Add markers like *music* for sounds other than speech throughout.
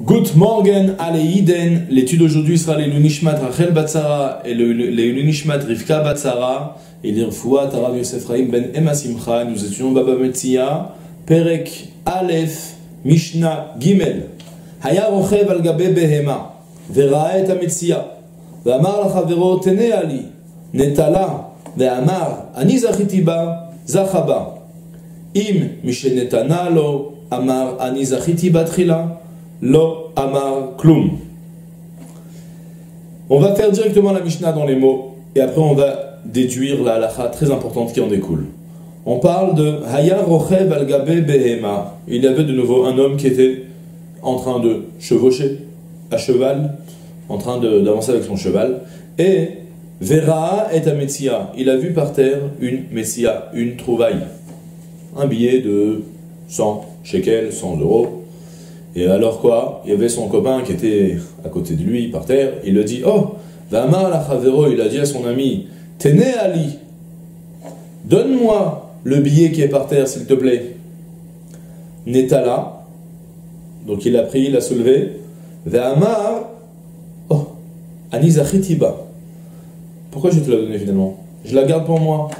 Good morning, Aleiden. L'étude aujourd'hui sera les Lunishmat Rachel Batsara et les Lunishmat Rivka Batsara et l'Irfoua Tarav Yosef Raim Ben Emma Simcha. Nous étudions Baba Metzia, Perek Aleph, Mishnah Gimel. היה רוכב על גבי בהמה, וראה את המציאה, ואמר לחברו, תנה לי, נטלה, ואמר, אני זכיתי בה, זכה בה. אם משנתנה לו, אמר, אני זכיתי Lo Amar Klum. On va faire directement la Mishnah dans les mots et après on va déduire la halakha très importante qui en découle. On parle de Hayar Rochev al Behema. Il y avait de nouveau un homme qui était en train de chevaucher à cheval, en train d'avancer avec son cheval, et Vera est à Messia. Il a vu par terre une Messia, une trouvaille, un billet de 100 shekels, 100 euros, et alors quoi? Il y avait son copain qui était à côté de lui, par terre. Il le dit Oh, Vamar la il a dit à son ami Téné Ali, donne-moi le billet qui est par terre, s'il te plaît. Netala, donc il a pris, il a soulevé. Vamar, oh, Anizachitiba. Pourquoi je te l'ai donné finalement? Je la garde pour moi.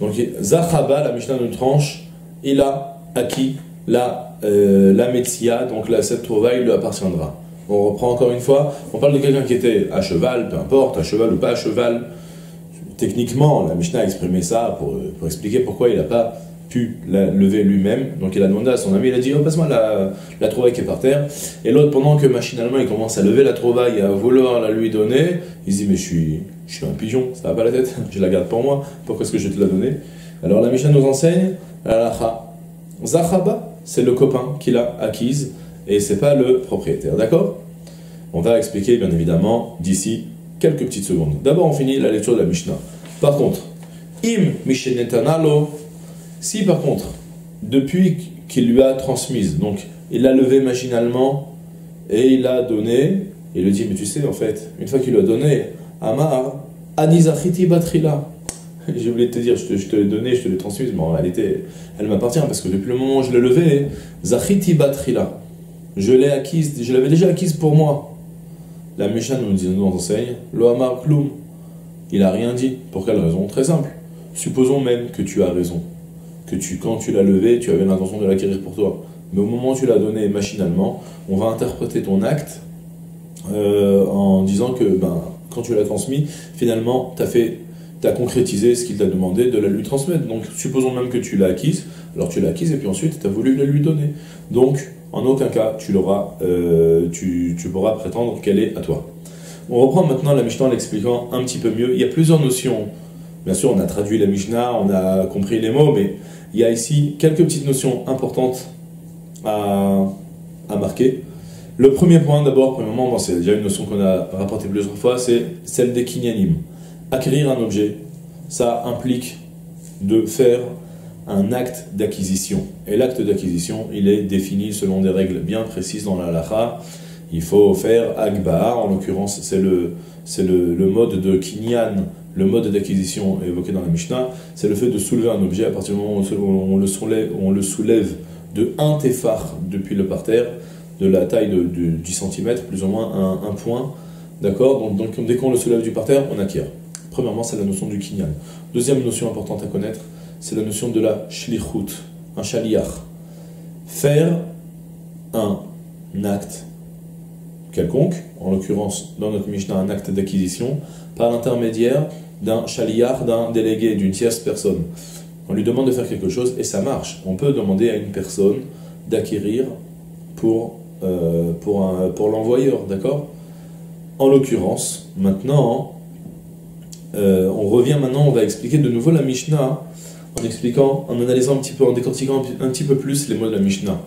Donc Zachaba, la Mishnah nous tranche, il a acquis la, euh, la donc la, cette trouvaille lui appartiendra. On reprend encore une fois, on parle de quelqu'un qui était à cheval, peu importe, à cheval ou pas à cheval. Techniquement, la Mishnah a exprimé ça pour, pour expliquer pourquoi il n'a pas pu la lever lui-même. Donc il a demandé à son ami, il a dit, oh, passe-moi la, la trouvaille qui est par terre. Et l'autre, pendant que machinalement il commence à lever la trouvaille et à vouloir la lui donner, il dit, mais je suis, je suis un pigeon, ça va pas la tête, *laughs* je la garde pour moi, pourquoi est-ce que je vais te la donner? Alors la Mishnah nous enseigne, la Zachaba, c'est le copain qui l'a acquise et c'est pas le propriétaire, d'accord? On va expliquer bien évidemment d'ici quelques petites secondes. D'abord, on finit la lecture de la Mishnah. Par contre, im mishenetanalo, si par contre, depuis qu'il lui a transmise, donc il l'a levé machinalement et il l'a donné, il lui dit, mais tu sais, en fait, une fois qu'il lui a donné, Amar, Anizachiti Batrila, *laughs* Oublié de te dire, je te, je l'ai donné, je te l'ai transmise, mais en réalité, elle m'appartient parce que depuis le moment où je l'ai levée, Zachiti Batrila, je l'ai acquise, je l'avais déjà acquise pour moi. La Mishnah nous nous enseigne, Lohamar Klum, il a rien dit. Pour quelle raison? Très simple. Supposons même que tu as raison, que tu, quand tu l'as levée, tu avais l'intention de l'acquérir pour toi. Mais au moment où tu l'as donné machinalement, on va interpréter ton acte euh, en disant que ben, quand tu l'as transmis, finalement, tu as fait tu concrétisé ce qu'il t'a demandé de la lui transmettre. Donc, supposons même que tu l'as acquise, alors tu l'as acquise et puis ensuite tu as voulu la lui donner. Donc, en aucun cas, tu, l'auras, euh, tu, pourras prétendre qu'elle est à toi. On reprend maintenant la Mishnah en l'expliquant un petit peu mieux. Il y a plusieurs notions. Bien sûr, on a traduit la Mishnah, on a compris les mots, mais il y a ici quelques petites notions importantes à, marquer. Le premier point, d'abord, premièrement, c'est déjà une notion qu'on a rapportée plusieurs fois, c'est celle des kinyanim acquérir un objet, ça implique de faire un acte d'acquisition. Et l'acte d'acquisition, il est défini selon des règles bien précises dans la lacha. Il faut faire agba, en l'occurrence, c'est le, le, mode de kinyan, le mode d'acquisition évoqué dans la Mishnah, c'est le fait de soulever un objet à partir du moment où on le soulève, de 1 téphar depuis le parterre, de la taille de, 10 cm, plus ou moins un, point. D'accord? Donc, donc, dès qu'on le soulève du parterre, on acquiert. Premièrement, c'est la notion du kinyan. Deuxième notion importante à connaître, c'est la notion de la shlichut, un shaliach. Faire un acte quelconque, en l'occurrence dans notre Mishnah un acte d'acquisition, par l'intermédiaire d'un shaliach, d'un délégué, d'une tierce personne. On lui demande de faire quelque chose et ça marche. On peut demander à une personne d'acquérir pour, euh, pour, pour l'envoyeur, d'accord? En l'occurrence, maintenant, euh, on revient maintenant, on va expliquer de nouveau la Mishnah en expliquant, en analysant un petit peu, en décortiquant un petit peu plus les mots de la Mishnah.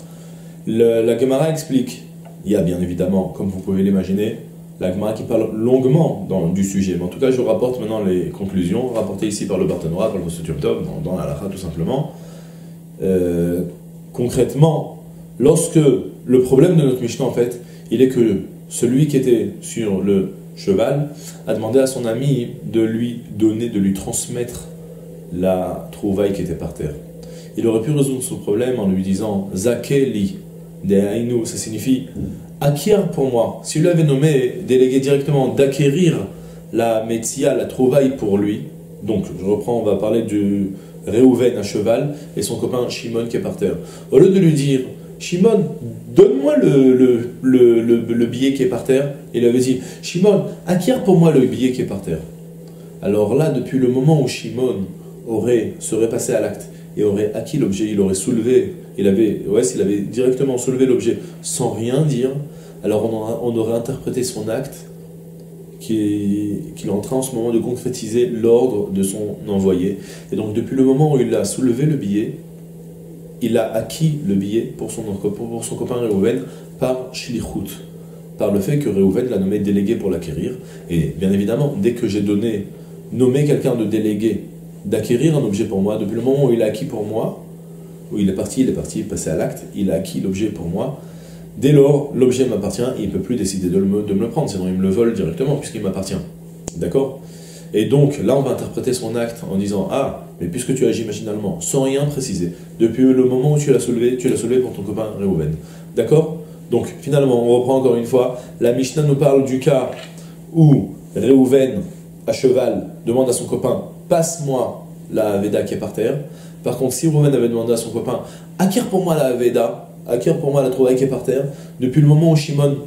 la Gemara explique, il y a bien évidemment, comme vous pouvez l'imaginer, la Gemara qui parle longuement du sujet. Mais en tout cas, je vous rapporte maintenant les conclusions, rapportées ici par le Barthénois, par le Top, dans, dans la Lacha tout simplement. Euh, concrètement, lorsque le problème de notre Mishnah, en fait, il est que celui qui était sur le cheval, a demandé à son ami de lui donner, de lui transmettre la trouvaille qui était par terre. Il aurait pu résoudre son problème en lui disant Zakeli de ça signifie acquiert pour moi. S'il lui avait nommé, délégué directement d'acquérir la Metsia, la trouvaille pour lui, donc je reprends, on va parler du Réhouven à cheval et son copain Shimon qui est par terre. Au lieu de lui dire, Shimon, donne-moi le, le, billet qui est par terre, il avait dit, Shimon, acquiert pour moi le billet qui est par terre. Alors là, depuis le moment où Shimon aurait, serait passé à l'acte et aurait acquis l'objet, il aurait soulevé, il avait, ouais, s'il avait directement soulevé l'objet sans rien dire, alors on, aurait interprété son acte qu'il est en train en ce moment de concrétiser l'ordre de son envoyé. Et donc depuis le moment où il a soulevé le billet, il a acquis le billet pour son, pour son copain Reuven par Shilichut, par le fait que Reuven l'a nommé délégué pour l'acquérir. Et bien évidemment, dès que j'ai donné, nommé quelqu'un de délégué d'acquérir un objet pour moi, depuis le moment où il a acquis pour moi, où il est parti, il est parti, passé à l'acte, il a acquis l'objet pour moi, Dès lors, l'objet m'appartient, il ne peut plus décider de, me, le prendre, sinon il me le vole directement puisqu'il m'appartient. D'accord? Et donc là, on va interpréter son acte en disant Ah, mais puisque tu agis machinalement, sans rien préciser, depuis le moment où tu l'as soulevé, tu l'as soulevé pour ton copain Reuven. D'accord? Donc finalement, on reprend encore une fois, la Mishnah nous parle du cas où Reuven, à cheval, demande à son copain Passe-moi la Veda qui est par terre. Par contre, si Reuven avait demandé à son copain Acquiert pour moi la Veda, acquiert pour moi la trouvaille qui est par terre, depuis le moment où Shimon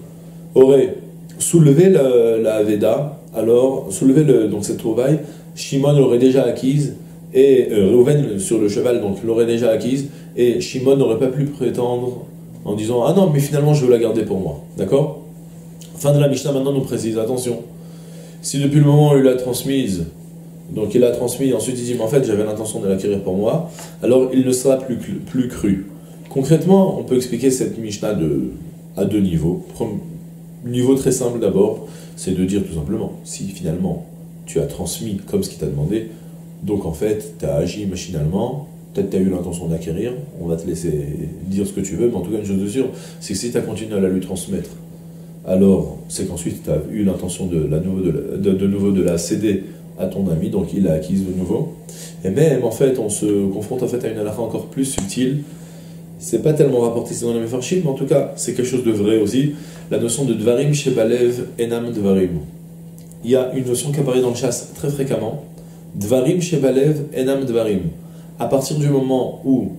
aurait soulevé la Veda, alors soulevé le, donc cette trouvaille, Shimon l'aurait déjà acquise, et euh, sur le cheval donc l'aurait déjà acquise, et Shimon n'aurait pas pu prétendre en disant Ah non, mais finalement je veux la garder pour moi. D'accord? Fin de la Mishnah maintenant nous précise attention, si depuis le moment où il l'a transmise, donc il l'a transmis, ensuite il dit Mais en fait j'avais l'intention de l'acquérir pour moi, alors il ne sera plus, plus cru. Concrètement, on peut expliquer cette Mishnah de, à deux niveaux. Niveau très simple d'abord, c'est de dire tout simplement, si finalement tu as transmis comme ce qu'il t'a demandé, donc en fait tu as agi machinalement, peut-être tu as eu l'intention d'acquérir, on va te laisser dire ce que tu veux, mais en tout cas une chose de sûre, c'est que si tu as continué à la lui transmettre, alors c'est qu'ensuite tu as eu l'intention de, la de, céder à ton ami, donc il l'a acquise de nouveau. Et même en fait on se confronte en fait à une halakha encore plus subtile, c'est pas tellement rapporté dans les Mefarshim, mais en tout cas, c'est quelque chose de vrai aussi. La notion de Dvarim Shebalev Enam Dvarim. Il y a une notion qui apparaît dans le chasse très fréquemment. Dvarim Shebalev Enam Dvarim. À partir du moment où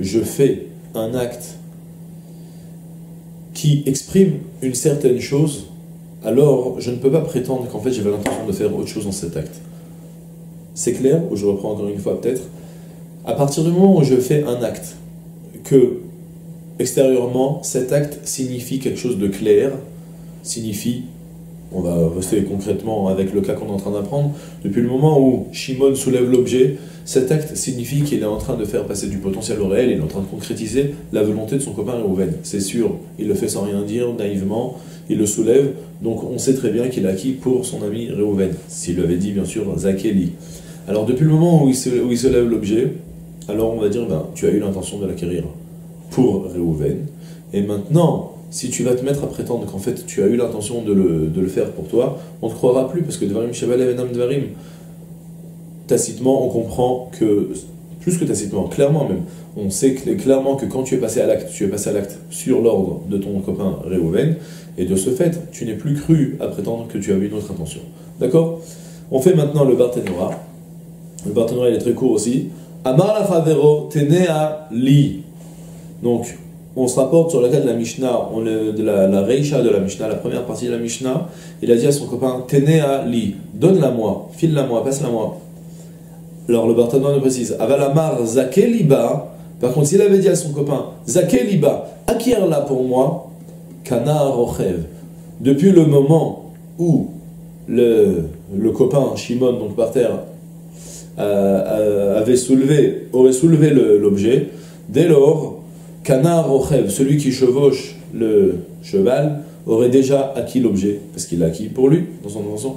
je fais un acte qui exprime une certaine chose, alors je ne peux pas prétendre qu'en fait j'avais l'intention de faire autre chose dans cet acte. C'est clair, ou je reprends encore une fois peut-être. À partir du moment où je fais un acte que extérieurement, cet acte signifie quelque chose de clair, signifie, on va rester concrètement avec le cas qu'on est en train d'apprendre, depuis le moment où Shimon soulève l'objet, cet acte signifie qu'il est en train de faire passer du potentiel au réel, il est en train de concrétiser la volonté de son copain Reuven. C'est sûr, il le fait sans rien dire, naïvement, il le soulève, donc on sait très bien qu'il a acquis pour son ami Reuven, s'il lui avait dit bien sûr Zakeli. Alors depuis le moment où il, où il soulève l'objet, alors on va dire, ben, tu as eu l'intention de l'acquérir pour Réhouven, et maintenant, si tu vas te mettre à prétendre qu'en fait tu as eu l'intention de le, faire pour toi, on ne te croira plus, parce que Dvarim Shabalev Enam Dvarim, tacitement, on comprend que, plus que tacitement, clairement même, on sait clairement que quand tu es passé à l'acte, tu es passé à l'acte sur l'ordre de ton copain Réhouven, et de ce fait, tu n'es plus cru à prétendre que tu eu une autre intention. D'accord? On fait maintenant le Barthénora. Le Barthénora, il est très court aussi. Amar la Favero, tenea li. Donc, on se rapporte sur le cas de la Mishnah, de la, Reisha de la Mishnah, la première partie de la Mishnah. Il a dit à son copain, tenea li, donne-la moi, file-la moi, passe-la moi. Alors le Barthénora nous précise, Avalamar zakeliba. Par contre, s'il avait dit à son copain, zakeliba, acquiert-la pour moi, kana rochev. Depuis le moment où le, le copain Shimon, donc par terre, euh, euh, avait soulevé, aurait soulevé l'objet, dès lors, Kana celui qui chevauche le cheval, aurait déjà acquis l'objet, parce qu'il l'a acquis pour lui, dans son invention.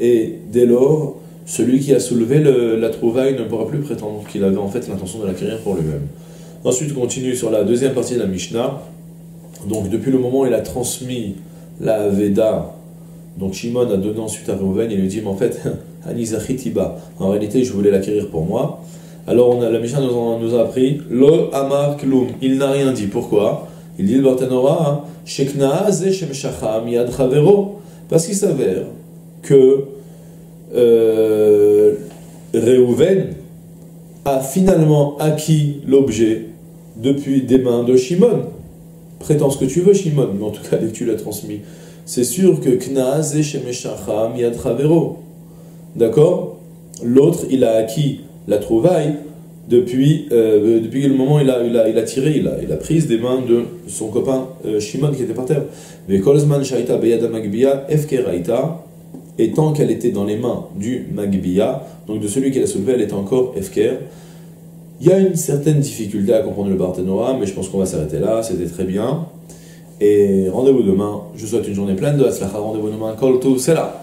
Et dès lors, celui qui a soulevé la trouvaille ne pourra plus prétendre qu'il avait en fait l'intention de l'acquérir pour lui-même. Ensuite, continue sur la deuxième partie de la Mishnah. Donc, depuis le moment où il a transmis la Veda donc Shimon a donné ensuite à Reuven, il lui dit, mais en fait, *laughs* Anizachitiba, en réalité je voulais l'acquérir pour moi. Alors la Mishnah nous, nous a appris Lo Amar Klum, il n'a rien dit. Pourquoi? Il dit le Bartanora. Parce qu'il s'avère que euh, Reuven a finalement acquis l'objet depuis des mains de Shimon. Prétends ce que tu veux, Shimon, mais en tout cas, dès que tu l'as transmis. C'est sûr que Knaz et Shemeshacham Yad. D'accord? L'autre, il a acquis la trouvaille depuis, euh, depuis le moment où il a, il a, il a tiré, il a, il a prise des mains de son copain euh, Shimon qui était par terre. Mais Kolzman Shaita Beyada Magbia Efkeraita, et tant qu'elle était dans les mains du Magbia, donc de celui qui l'a soulevé, elle était encore Efker. Il y a une certaine difficulté à comprendre le Barthénoa, mais je pense qu'on va s'arrêter là, c'était très bien. Et rendez-vous demain, je vous souhaite une journée pleine de Aslacha, rendez-vous demain, Kol c'est là.